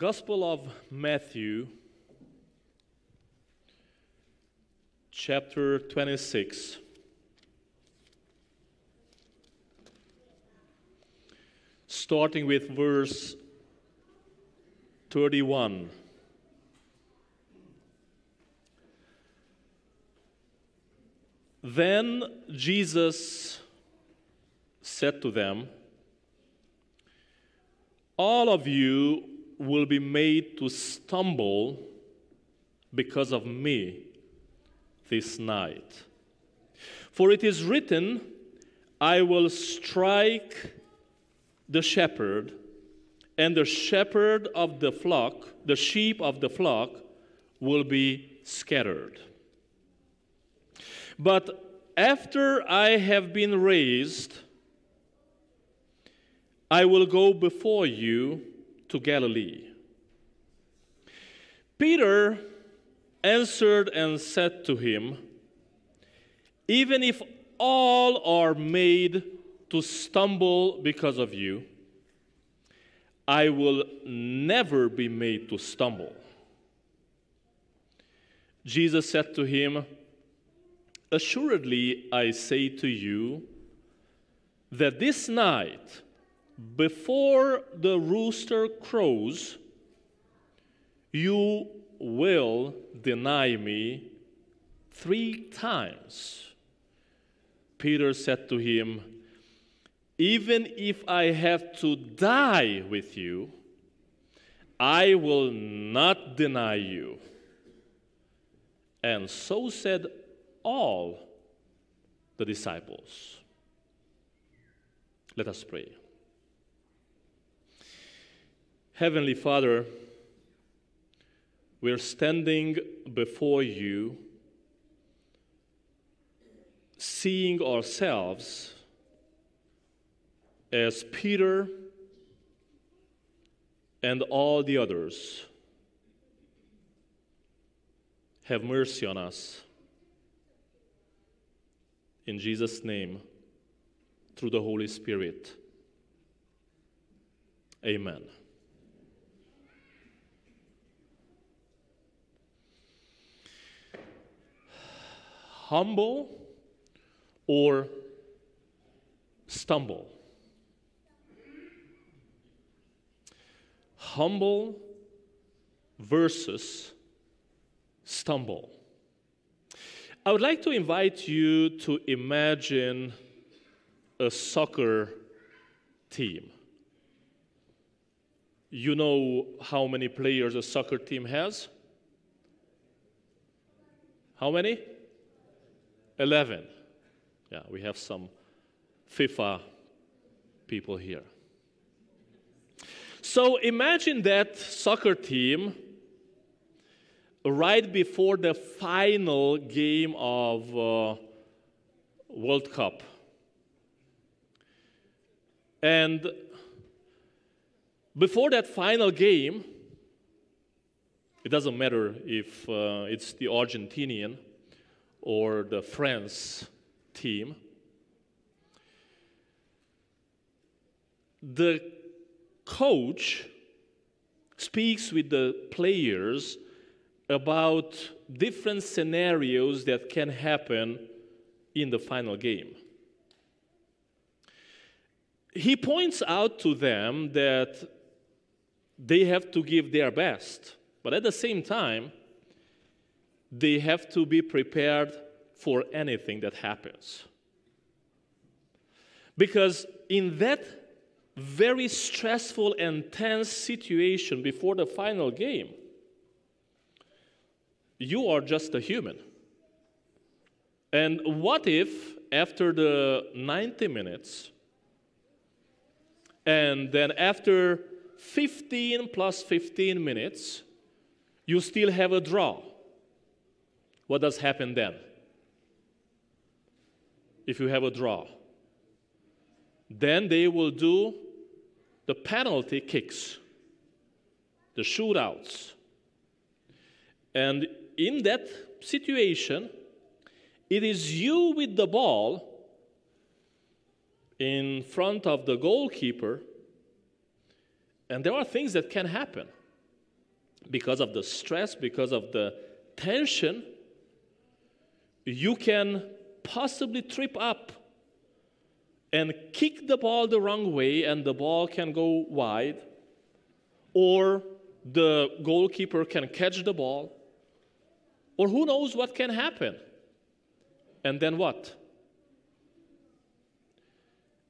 Gospel of Matthew, chapter 26. Starting with verse 31. Then Jesus said to them, All of you will be made to stumble because of me this night. For it is written, I will strike the shepherd, and the shepherd of the flock, the sheep of the flock, will be scattered. But after I have been raised, I will go before you to Galilee. Peter answered and said to him, Even if all are made to stumble because of you, I will never be made to stumble. Jesus said to him, Assuredly, I say to you that this night, before the rooster crows, you will deny me three times. Peter said to him, Even if I have to die with you, I will not deny you. And so said all the disciples. Let us pray. Heavenly Father, we're standing before you, seeing ourselves as Peter and all the others. Have mercy on us. In Jesus' name, through the Holy Spirit. Amen. Humble or stumble? Humble versus stumble. I would like to invite you to imagine a soccer team. You know how many players a soccer team has? How many? 11. Yeah, we have some FIFA people here. So imagine that soccer team right before the final game of uh, World Cup. And before that final game, it doesn't matter if uh, it's the Argentinian or the France team, the coach speaks with the players about different scenarios that can happen in the final game. He points out to them that they have to give their best, but at the same time, they have to be prepared for anything that happens. Because in that very stressful and tense situation before the final game, you are just a human. And what if, after the 90 minutes, and then after 15 plus 15 minutes, you still have a draw? What does happen then? If you have a draw, then they will do the penalty kicks, the shootouts. And in that situation, it is you with the ball in front of the goalkeeper, and there are things that can happen. because of the stress, because of the tension, you can possibly trip up and kick the ball the wrong way, and the ball can go wide, or the goalkeeper can catch the ball, or who knows what can happen. And then what?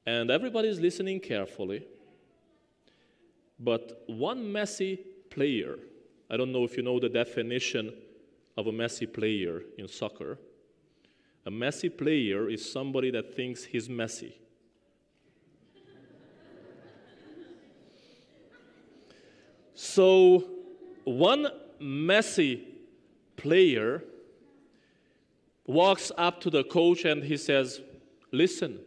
And everybody's listening carefully. But one messy player, I don't know if you know the definition of a messy player in soccer. A messy player is somebody that thinks he's Messi. so, one messy player walks up to the coach and he says, Listen,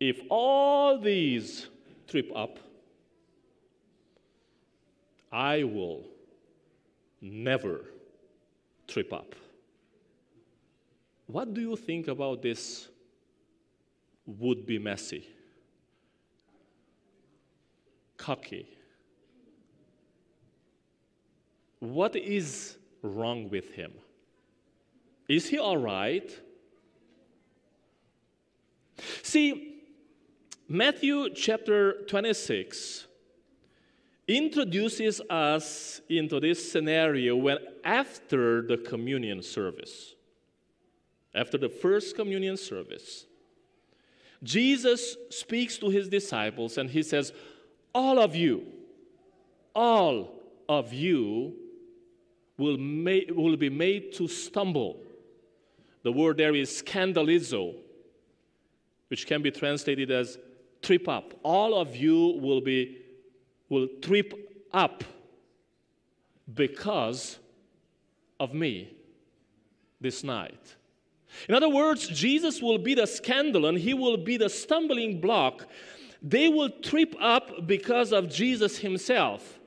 if all these trip up, I will never trip up. What do you think about this would be messy? Cocky. What is wrong with him? Is he all right? See, Matthew chapter 26 introduces us into this scenario when after the communion service, after the first communion service, Jesus speaks to his disciples and he says, All of you, all of you will, ma- will be made to stumble. The word there is scandalizo, which can be translated as trip up. All of you will be will trip up because of me this night. In other words, Jesus will be the scandal and he will be the stumbling block. They will trip up because of Jesus himself.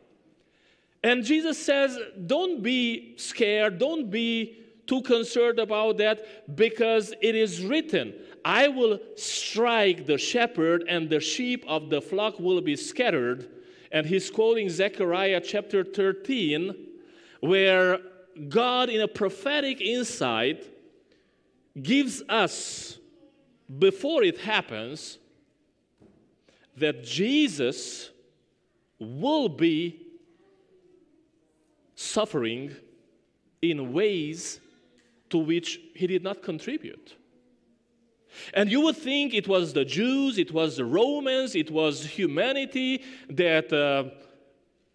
And Jesus says, Don't be scared, don't be too concerned about that because it is written, I will strike the shepherd, and the sheep of the flock will be scattered. And he's quoting Zechariah chapter 13, where God, in a prophetic insight, gives us, before it happens, that Jesus will be suffering in ways to which he did not contribute. And you would think it was the Jews, it was the Romans, it was humanity that uh,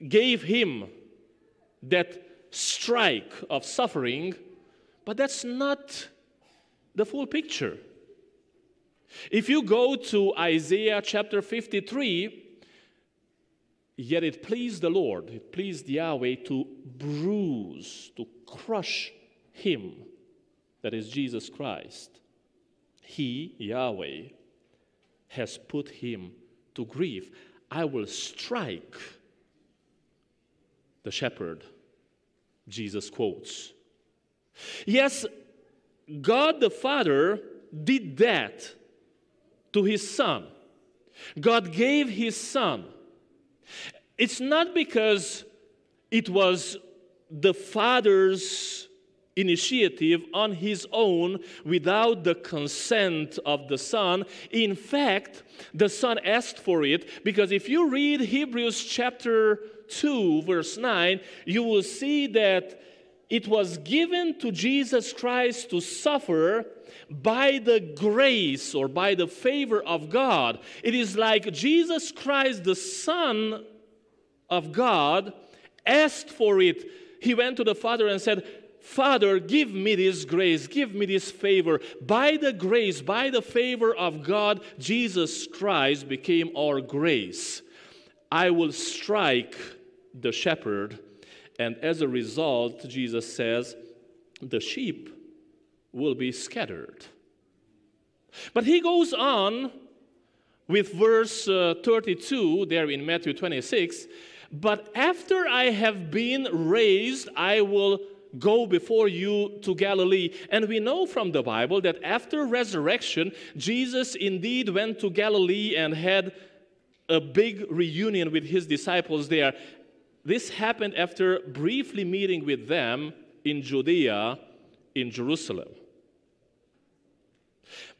gave him that strike of suffering, but that's not the full picture. If you go to Isaiah chapter 53, Yet it pleased the Lord, it pleased Yahweh to bruise, to crush him, that is Jesus Christ. He, Yahweh, has put him to grief. I will strike the shepherd, Jesus quotes. Yes, God the Father did that to his son. God gave his son it's not because it was the father's initiative on his own without the consent of the son. In fact, the son asked for it because if you read Hebrews chapter 2, verse 9, you will see that it was given to Jesus Christ to suffer by the grace or by the favor of God. It is like Jesus Christ, the Son of God, asked for it. He went to the Father and said, Father, give me this grace, give me this favor. By the grace, by the favor of God, Jesus Christ became our grace. I will strike the shepherd, and as a result, Jesus says, the sheep will be scattered. But he goes on with verse uh, 32 there in Matthew 26 But after I have been raised, I will go before you to Galilee. And we know from the Bible that after resurrection, Jesus indeed went to Galilee and had a big reunion with his disciples there. This happened after briefly meeting with them in Judea, in Jerusalem.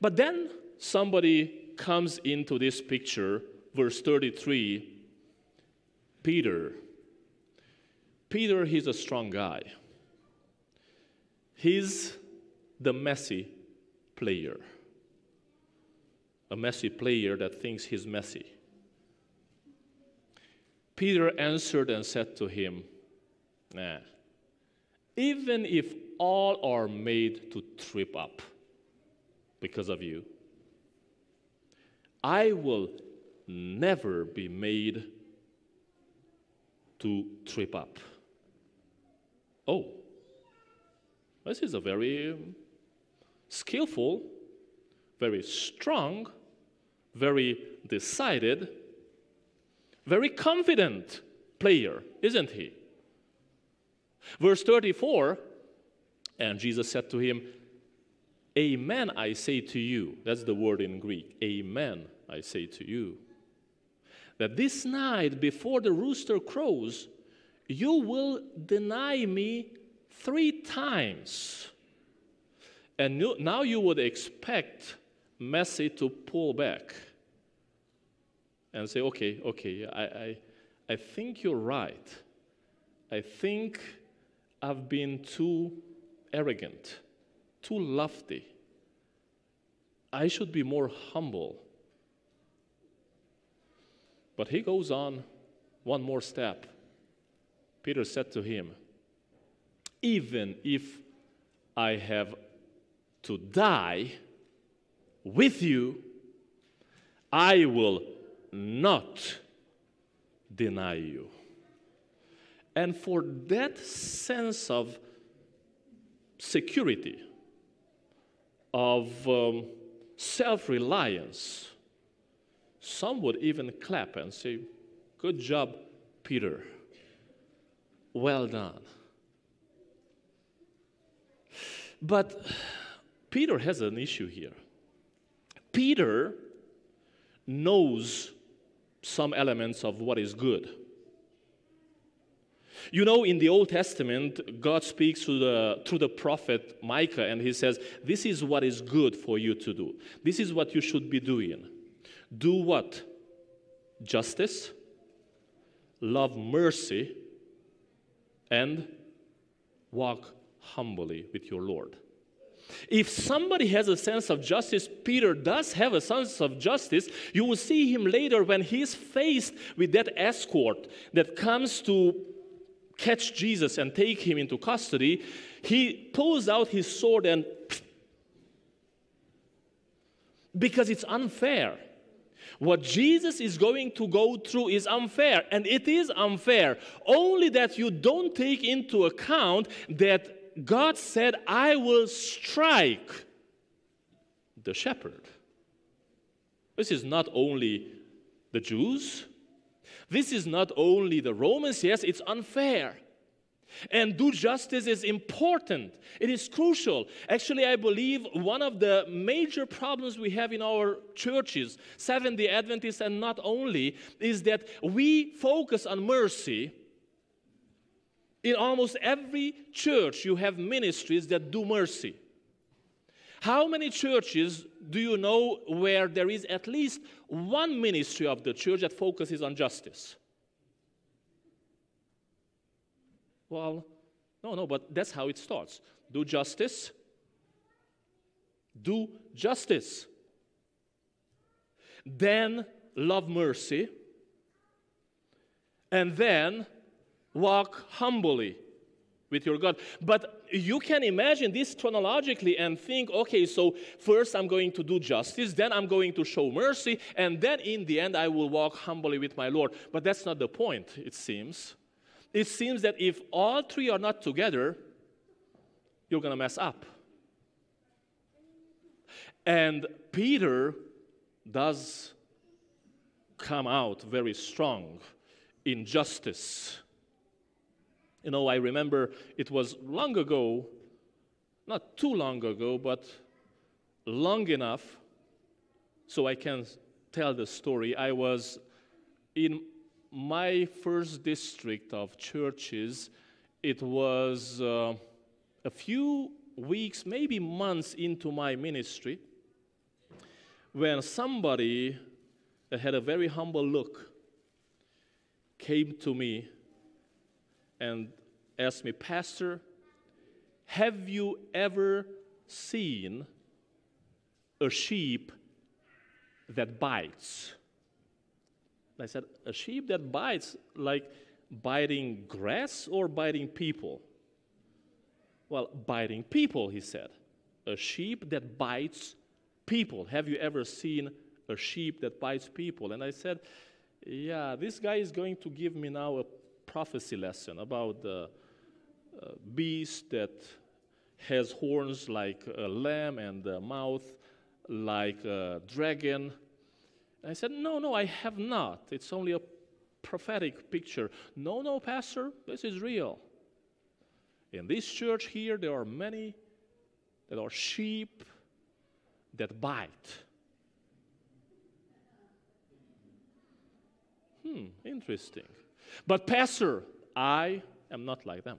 But then somebody comes into this picture, verse 33 Peter. Peter, he's a strong guy. He's the messy player. A messy player that thinks he's Messi. Peter answered and said to him, Nah, even if all are made to trip up because of you, I will never be made to trip up. Oh, this is a very skillful, very strong, very decided, very confident player, isn't he? Verse 34 And Jesus said to him, Amen, I say to you. That's the word in Greek. Amen, I say to you. That this night, before the rooster crows, you will deny me three times. And now you would expect Messi to pull back and say, okay, okay, I, I, I think you're right. I think I've been too arrogant, too lofty. I should be more humble. But he goes on one more step. Peter said to him, Even if I have to die with you, I will not deny you. And for that sense of security, of um, self reliance, some would even clap and say, Good job, Peter. Well done. But Peter has an issue here. Peter knows some elements of what is good. You know, in the Old Testament, God speaks through the, through the prophet Micah, and he says, This is what is good for you to do. This is what you should be doing. Do what? Justice, love mercy, and walk humbly with your Lord. If somebody has a sense of justice, Peter does have a sense of justice. You will see him later when he's faced with that escort that comes to catch Jesus and take him into custody. He pulls out his sword and because it's unfair. What Jesus is going to go through is unfair, and it is unfair. Only that you don't take into account that God said, I will strike the shepherd. This is not only the Jews, this is not only the Romans. Yes, it's unfair. And do justice is important. It is crucial. Actually, I believe one of the major problems we have in our churches, Seventh day Adventists and not only, is that we focus on mercy in almost every church, you have ministries that do mercy. How many churches do you know where there is at least one ministry of the church that focuses on justice? Well, no, no, but that's how it starts. Do justice. Do justice. Then love mercy. And then Walk humbly with your God. But you can imagine this chronologically and think, okay, so first I'm going to do justice, then I'm going to show mercy, and then in the end I will walk humbly with my Lord. But that's not the point, it seems. It seems that if all three are not together, you're going to mess up. And Peter does come out very strong in justice you know, I remember it was long ago, not too long ago, but long enough so I can tell the story. I was in my first district of churches, it was uh, a few weeks, maybe months into my ministry, when somebody that had a very humble look came to me and asked me, Pastor, have you ever seen a sheep that bites? I said, A sheep that bites, like biting grass or biting people? Well, biting people, he said. A sheep that bites people. Have you ever seen a sheep that bites people? And I said, Yeah, this guy is going to give me now a prophecy lesson about the uh, beast that has horns like a lamb and a mouth like a dragon. I said, No, no, I have not. It's only a prophetic picture. No, no, Pastor, this is real. In this church here, there are many that are sheep that bite. Hmm, interesting. But, Pastor, I am not like them.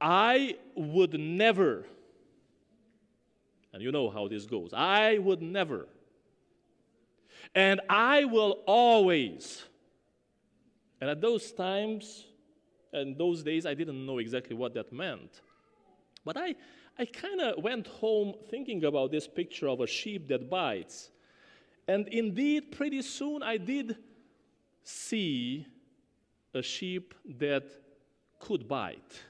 I would never, and you know how this goes, I would never, and I will always. And at those times, and those days, I didn't know exactly what that meant. But I, I kind of went home thinking about this picture of a sheep that bites. And indeed, pretty soon I did see a sheep that could bite.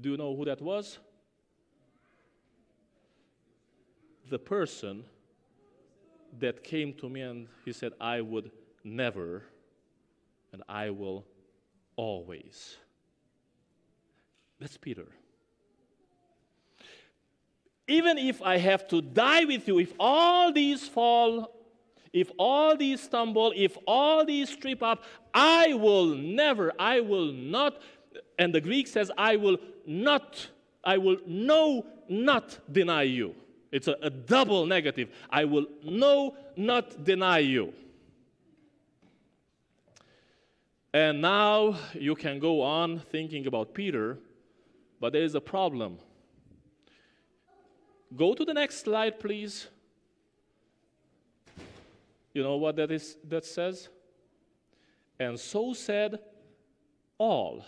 Do you know who that was? The person that came to me and he said, I would never and I will always. That's Peter. Even if I have to die with you, if all these fall, if all these stumble, if all these trip up, I will never, I will not, and the Greek says, I will not, I will no, not deny you. It's a, a double negative. I will no, not deny you. And now you can go on thinking about Peter, but there is a problem. Go to the next slide, please. You know what that is that says? And so said all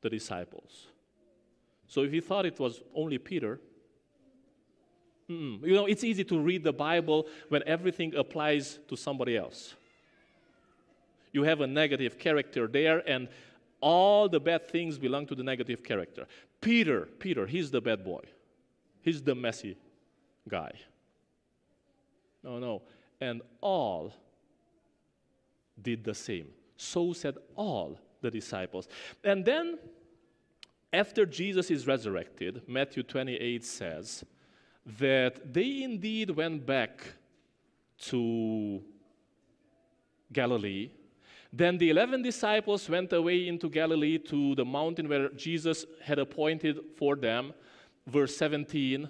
the disciples. So if you thought it was only Peter, you know, it's easy to read the Bible when everything applies to somebody else you have a negative character there, and all the bad things belong to the negative character. Peter, Peter, he's the bad boy. He's the messy guy. No, no. And all did the same. So said all the disciples. And then, after Jesus is resurrected, Matthew 28 says that they indeed went back to Galilee then the 11 disciples went away into Galilee to the mountain where Jesus had appointed for them. Verse 17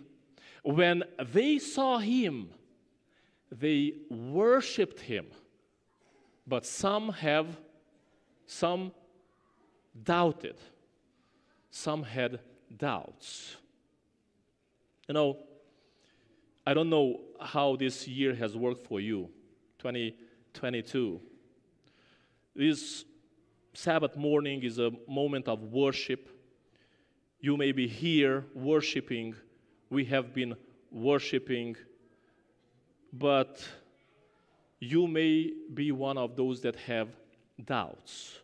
When they saw him, they worshiped him. But some have, some doubted, some had doubts. You know, I don't know how this year has worked for you, 2022. This Sabbath morning is a moment of worship. You may be here worshiping. We have been worshiping. But you may be one of those that have doubts.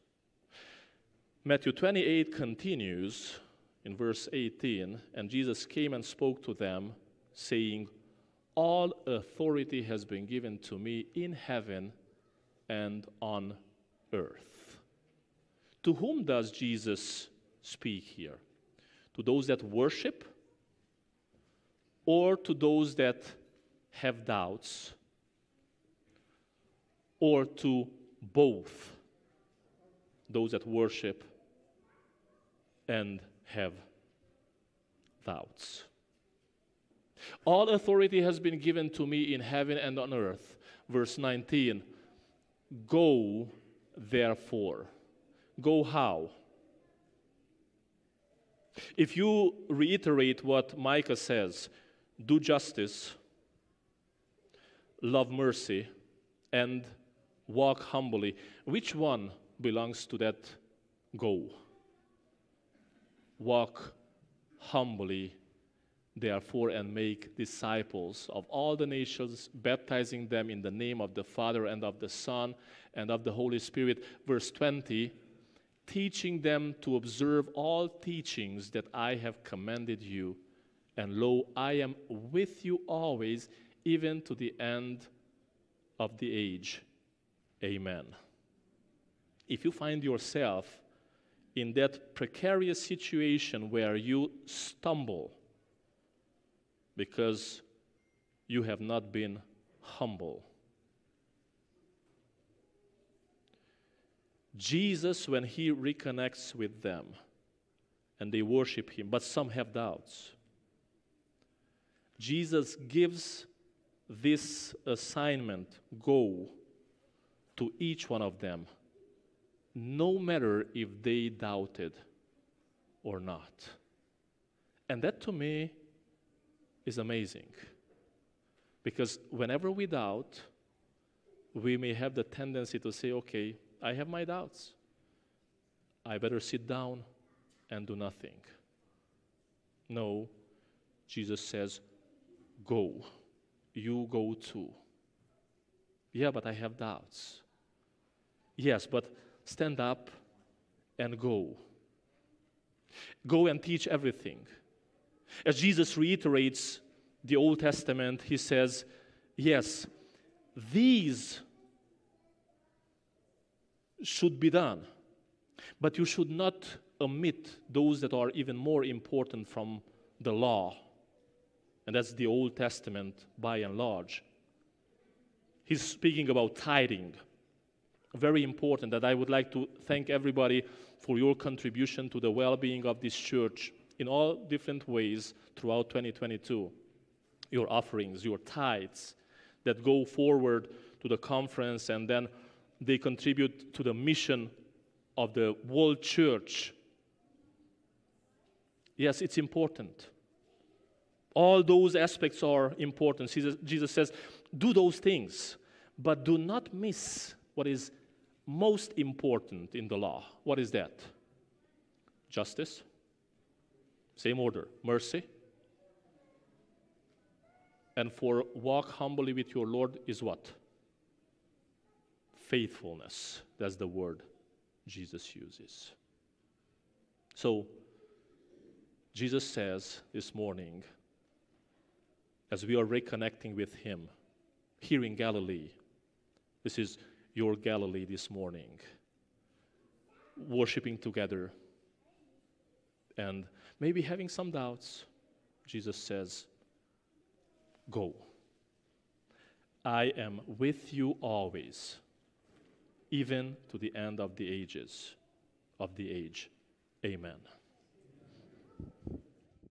Matthew 28 continues in verse 18, and Jesus came and spoke to them, saying, All authority has been given to me in heaven and on earth. To whom does Jesus speak here? To those that worship or to those that have doubts? Or to both those that worship and have doubts? All authority has been given to me in heaven and on earth. Verse 19 Go, therefore. Go how? If you reiterate what Micah says, do justice, love mercy, and walk humbly, which one belongs to that go? Walk humbly, therefore, and make disciples of all the nations, baptizing them in the name of the Father and of the Son and of the Holy Spirit. Verse 20 teaching them to observe all teachings that I have commanded you. And lo, I am with you always, even to the end of the age. Amen. If you find yourself in that precarious situation where you stumble because you have not been humble, Jesus, when he reconnects with them and they worship him, but some have doubts, Jesus gives this assignment go to each one of them, no matter if they doubted or not. And that to me is amazing. Because whenever we doubt, we may have the tendency to say, okay, I have my doubts. I better sit down and do nothing. No, Jesus says, Go. You go too. Yeah, but I have doubts. Yes, but stand up and go. Go and teach everything. As Jesus reiterates the Old Testament, he says, Yes, these should be done. But you should not omit those that are even more important from the law. And that's the Old Testament by and large. He's speaking about tithing. Very important that I would like to thank everybody for your contribution to the well being of this church in all different ways throughout 2022. Your offerings, your tithes that go forward to the conference and then they contribute to the mission of the world church. Yes, it's important. All those aspects are important. Jesus, Jesus says, do those things, but do not miss what is most important in the law. What is that? Justice. Same order. Mercy. And for walk humbly with your Lord is what? faithfulness. That's the word Jesus uses. So, Jesus says this morning, as we are reconnecting with Him here in Galilee, this is your Galilee this morning, worshiping together, and maybe having some doubts, Jesus says, Go. I am with you always even to the end of the ages, of the age. Amen.